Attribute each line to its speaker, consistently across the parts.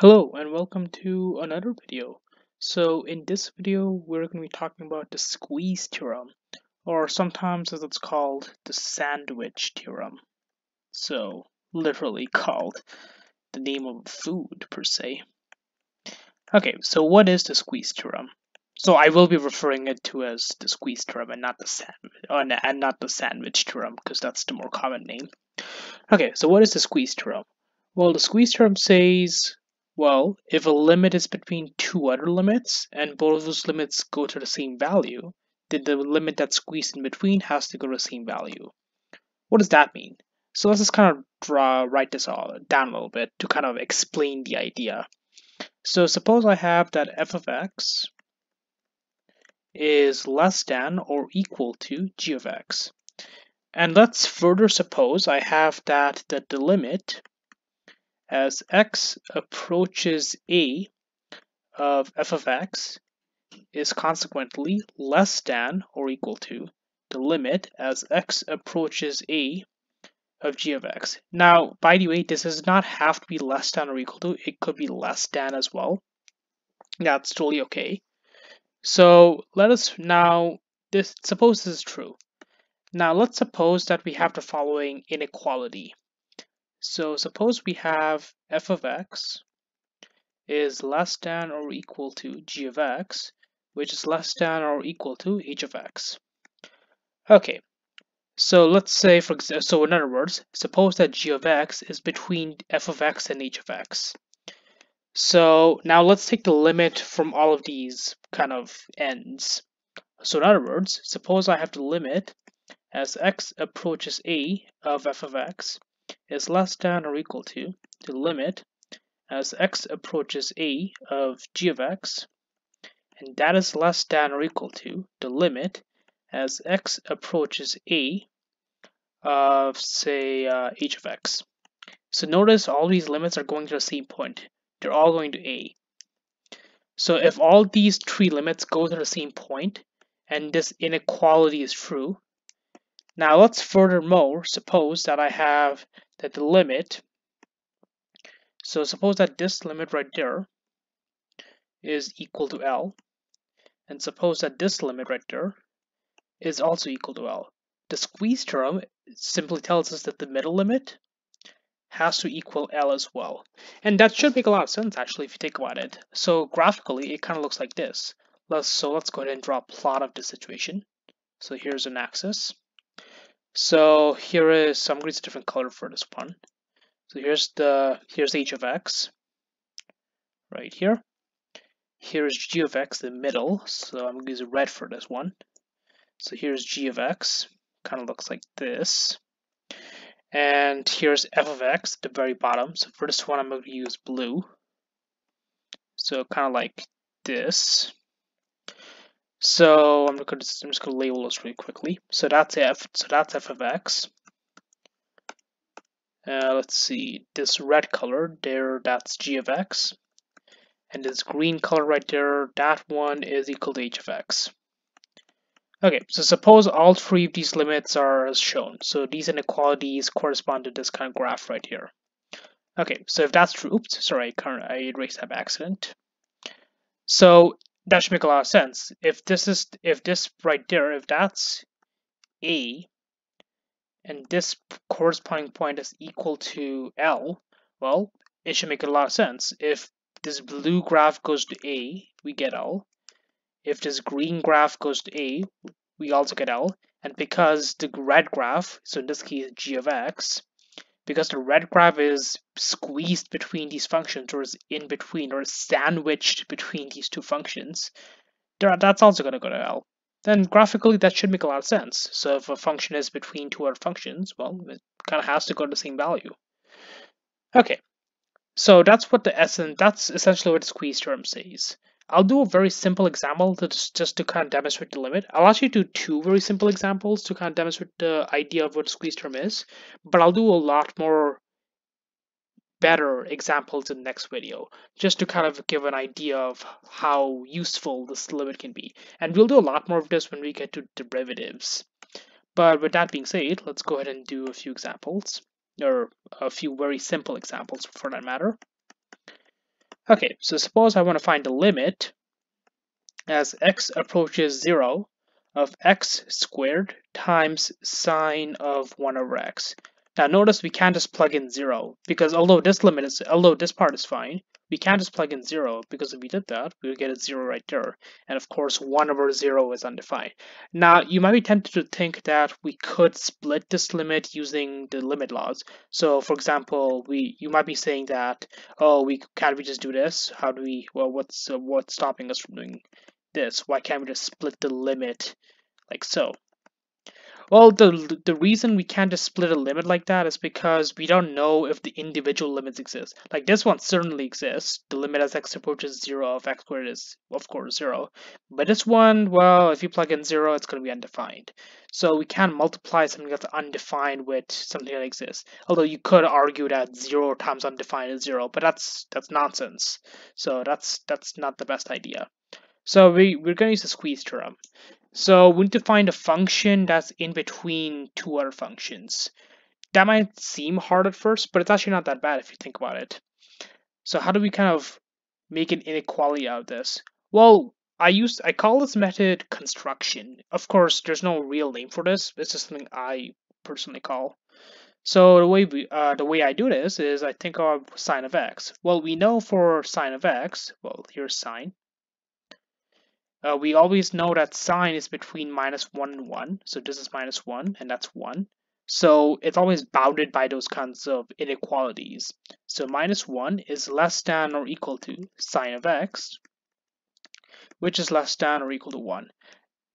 Speaker 1: Hello and welcome to another video. So in this video we're going to be talking about the squeeze theorem or sometimes as it's called the sandwich theorem. So literally called the name of food per se. Okay, so what is the squeeze theorem? So I will be referring it to as the squeeze theorem and not the sandwich uh, oh, and not the sandwich theorem because that's the more common name. Okay, so what is the squeeze theorem? Well, the squeeze theorem says well, if a limit is between two other limits and both of those limits go to the same value, then the limit that's squeezed in between has to go to the same value. What does that mean? So let's just kind of draw, write this all down a little bit to kind of explain the idea. So suppose I have that f of x is less than or equal to g of x. And let's further suppose I have that, that the limit as x approaches a of f of x is consequently less than or equal to the limit as x approaches a of g of x. Now, by the way, this does not have to be less than or equal to, it could be less than as well. That's totally okay. So let us now, this suppose this is true. Now let's suppose that we have the following inequality. So suppose we have f of x is less than or equal to g of x, which is less than or equal to h of x. Okay, so let's say, for example, so in other words, suppose that g of x is between f of x and h of x. So now let's take the limit from all of these kind of ends. So in other words, suppose I have the limit as x approaches a of f of x is less than or equal to the limit as x approaches a of g of x, and that is less than or equal to the limit as x approaches a of, say, uh, h of x. So notice all these limits are going to the same point. They're all going to a. So if all these three limits go to the same point, and this inequality is true, now let's furthermore suppose that I have that the limit, so suppose that this limit right there is equal to L, and suppose that this limit right there is also equal to L. The squeeze theorem simply tells us that the middle limit has to equal L as well. And that should make a lot of sense actually if you think about it. So graphically it kind of looks like this. Let's so let's go ahead and draw a plot of the situation. So here's an axis. So here is, I'm going to use a different color for this one. So here's the, here's h of x, right here. Here's g of x, the middle, so I'm going to use red for this one. So here's g of x, kind of looks like this. And here's f of x, the very bottom. So for this one, I'm going to use blue. So kind of like this. So I'm, gonna, I'm just going to label this really quickly. So that's f. So that's f of x. Uh, let's see. This red color there, that's g of x, and this green color right there, that one is equal to h of x. Okay, so suppose all three of these limits are as shown. So these inequalities correspond to this kind of graph right here. Okay, so if that's true, oops, sorry, I erased that by accident. So that should make a lot of sense. If this is if this right there, if that's A and this corresponding point is equal to L, well, it should make a lot of sense. If this blue graph goes to A, we get L. If this green graph goes to A, we also get L. And because the red graph, so in this case g of x, because the red graph is squeezed between these functions or is in between or sandwiched between these two functions, that's also going to go to L. Then graphically that should make a lot of sense. So if a function is between two other functions, well, it kind of has to go to the same value. Okay, so that's what the essence, that's essentially what the squeeze theorem says. I'll do a very simple example to just, to kind of demonstrate the limit. I'll actually do two very simple examples to kind of demonstrate the idea of what squeeze theorem is, but I'll do a lot more better examples in the next video, just to kind of give an idea of how useful this limit can be. And we'll do a lot more of this when we get to derivatives. But with that being said, let's go ahead and do a few examples, or a few very simple examples for that matter. Okay, so suppose I want to find the limit as x approaches 0 of x squared times sine of 1 over x. Now notice we can't just plug in 0 because although this limit is, although this part is fine, we can't just plug in 0 because if we did that, we would get a 0 right there. And of course 1 over 0 is undefined. Now you might be tempted to think that we could split this limit using the limit laws. So for example, we you might be saying that, oh, we can't we just do this? How do we, well, what's, uh, what's stopping us from doing this? Why can't we just split the limit like so? Well, the the reason we can't just split a limit like that is because we don't know if the individual limits exist. Like this one certainly exists. The limit as x approaches zero of x squared is of course zero. But this one, well, if you plug in zero, it's going to be undefined. So we can't multiply something that's undefined with something that exists. Although you could argue that zero times undefined is zero, but that's that's nonsense. So that's that's not the best idea. So we, we're going to use the squeeze theorem. So we need to find a function that's in between two other functions. That might seem hard at first, but it's actually not that bad if you think about it. So how do we kind of make an inequality out of this? Well, I use I call this method construction. Of course, there's no real name for this. It's just something I personally call. So the way we, uh, the way I do this is I think of sine of x. Well, we know for sine of x, well, here's sine uh, we always know that sine is between minus 1 and 1. So this is minus 1 and that's 1. So it's always bounded by those kinds of inequalities. So minus 1 is less than or equal to sine of x, which is less than or equal to 1.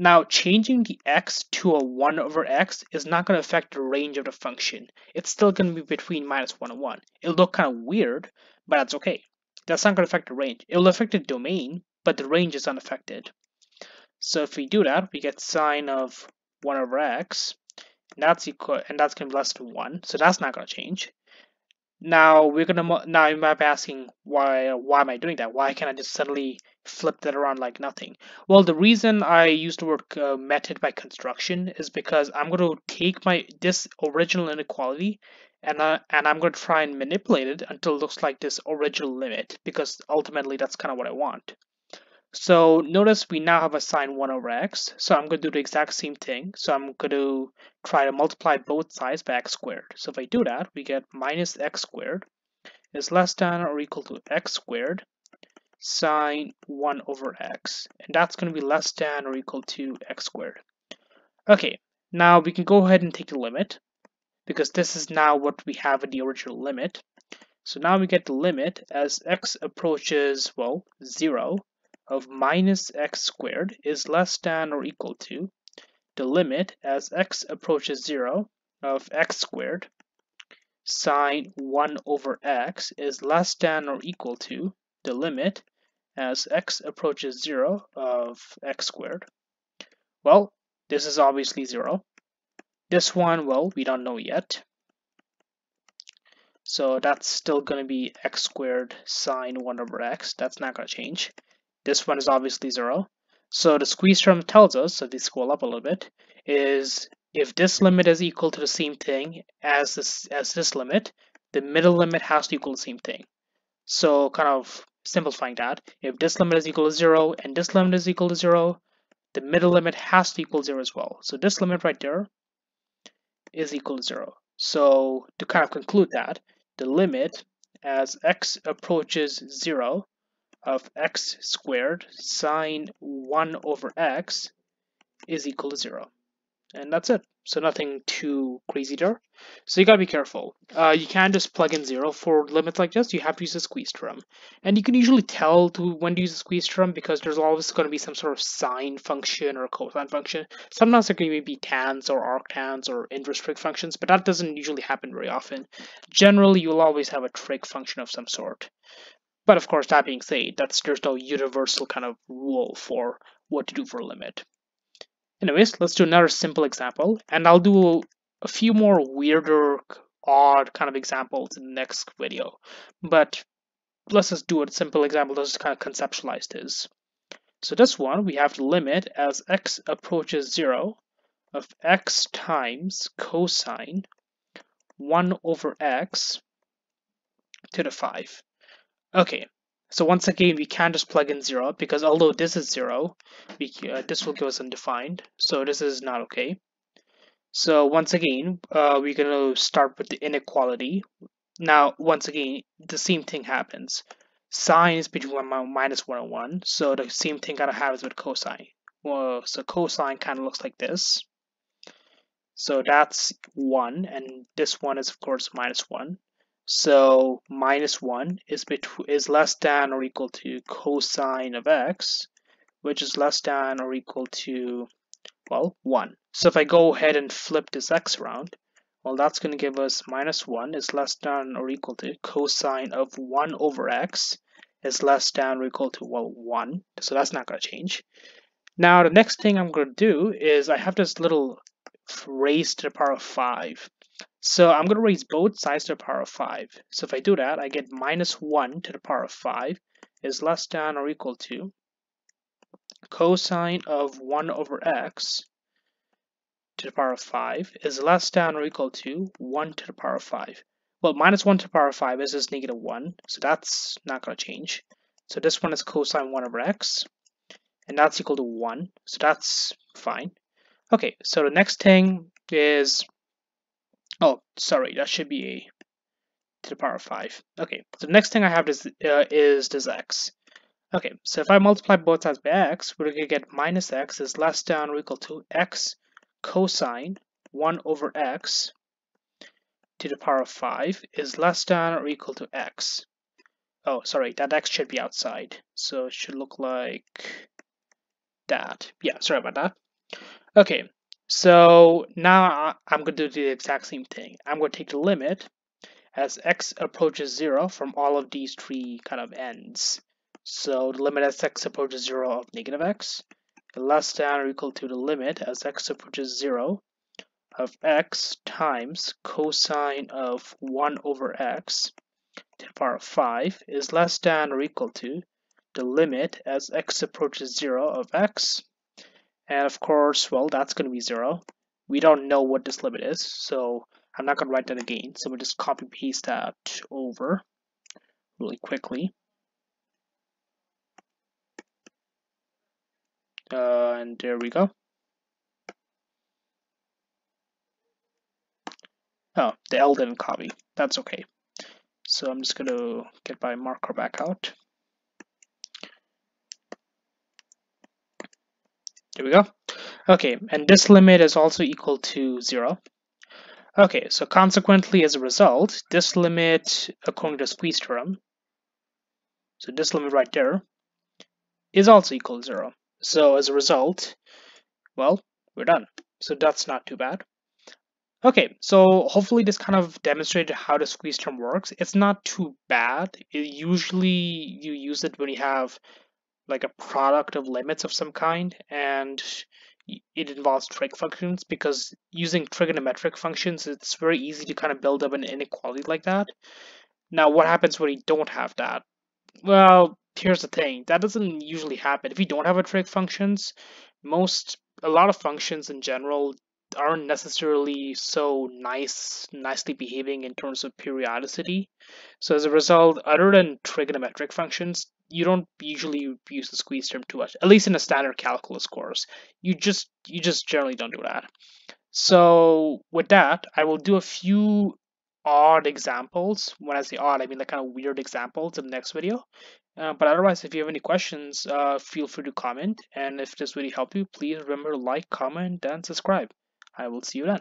Speaker 1: Now, changing the x to a 1 over x is not going to affect the range of the function. It's still going to be between minus 1 and 1. It'll look kind of weird, but that's okay. That's not going to affect the range. It will affect the domain, but the range is unaffected. So if we do that, we get sine of 1 over x, and that's equal, and that's going to be less than 1, so that's not going to change. Now we're gonna now you might be asking why why am I doing that? Why can't I just suddenly flip that around like nothing? Well, the reason I use the word uh, method by construction is because I'm going to take my this original inequality and uh, and I'm going to try and manipulate it until it looks like this original limit because ultimately that's kind of what I want. So notice we now have a sine 1 over x. So I'm going to do the exact same thing. So I'm going to try to multiply both sides by x squared. So if I do that, we get minus x squared is less than or equal to x squared sine 1 over x. And that's going to be less than or equal to x squared. Okay, now we can go ahead and take the limit because this is now what we have in the original limit. So now we get the limit as x approaches, well, 0 of minus x squared is less than or equal to the limit as x approaches 0 of x squared sine 1 over x is less than or equal to the limit as x approaches 0 of x squared. Well, this is obviously 0. This one, well, we don't know yet. So that's still going to be x squared sine 1 over x. That's not going to change. This one is obviously 0. So the squeeze theorem tells us, if we scroll up a little bit, is if this limit is equal to the same thing as this, as this limit, the middle limit has to equal the same thing. So kind of simplifying that, if this limit is equal to 0 and this limit is equal to 0, the middle limit has to equal 0 as well. So this limit right there is equal to 0. So to kind of conclude that, the limit as x approaches 0 of x squared sine 1 over x is equal to 0. And that's it. So nothing too crazy there. So you gotta be careful. Uh, you can't just plug in 0 for limits like this. You have to use a squeeze theorem. And you can usually tell to when to use a squeeze theorem because there's always going to be some sort of sine function or cosine function. Sometimes there can be tans or arctans or inverse trig functions, but that doesn't usually happen very often. Generally, you'll always have a trig function of some sort. But of course, that being said, that's there's no universal kind of rule for what to do for a limit. Anyways, let's do another simple example, and I'll do a few more weirder, odd kind of examples in the next video. But let's just do a simple example, let's just kind of conceptualize this. So this one, we have the limit as x approaches 0 of x times cosine 1 over x to the 5. Okay, So once again, we can't just plug in zero because although this is zero, we, uh, this will give us undefined. So this is not okay. So once again, uh, we're going to start with the inequality. Now, once again, the same thing happens. Sine is between 1 minus 1 and 1. So the same thing kind of happens with cosine. Well, so cosine kind of looks like this. So that's 1, and this one is, of course, minus 1. So minus 1 is, is less than or equal to cosine of x, which is less than or equal to, well, 1. So if I go ahead and flip this x around, well, that's going to give us minus 1 is less than or equal to cosine of 1 over x is less than or equal to, well, 1. So that's not going to change. Now, the next thing I'm going to do is I have this little raised to the power of 5. So I'm going to raise both sides to the power of 5. So if I do that, I get minus 1 to the power of 5 is less than or equal to cosine of 1 over x to the power of 5 is less than or equal to 1 to the power of 5. Well, minus 1 to the power of 5 is just negative 1, so that's not going to change. So this one is cosine 1 over x, and that's equal to 1, so that's fine. Okay, so the next thing is Oh, sorry, that should be a to the power of 5. Okay, so the next thing I have is, uh, is this x. Okay, so if I multiply both sides by x, we're going to get minus x is less than or equal to x cosine 1 over x to the power of 5 is less than or equal to x. Oh, sorry, that x should be outside. So it should look like that. Yeah, sorry about that. Okay, so now I'm going to do the exact same thing. I'm going to take the limit as x approaches 0 from all of these three kind of ends. So the limit as x approaches 0 of negative x less than or equal to the limit as x approaches 0 of x times cosine of 1 over x to the power of 5 is less than or equal to the limit as x approaches 0 of x and of course, well, that's going to be zero. We don't know what this limit is, so I'm not going to write that again. So we'll just copy paste that over really quickly. Uh, and there we go. Oh, the L didn't copy. That's okay. So I'm just going to get my marker back out. There we go. Okay, and this limit is also equal to 0. Okay, so consequently, as a result, this limit, according to squeeze theorem, so this limit right there, is also equal to 0. So as a result, well, we're done. So that's not too bad. Okay, so hopefully this kind of demonstrated how the squeeze theorem works. It's not too bad. It, usually you use it when you have like a product of limits of some kind and it involves trig functions because using trigonometric functions it's very easy to kind of build up an inequality like that. Now what happens when you don't have that? Well here's the thing that doesn't usually happen. If you don't have a trig functions most a lot of functions in general aren't necessarily so nice nicely behaving in terms of periodicity. So as a result other than trigonometric functions you don't usually use the squeeze theorem too much at least in a standard calculus course. You just you just generally don't do that. So with that i will do a few odd examples. When i say odd i mean like kind of weird examples in the next video. Uh, but otherwise if you have any questions uh, feel free to comment. And if this video helped you please remember to like comment and subscribe. I will see you then.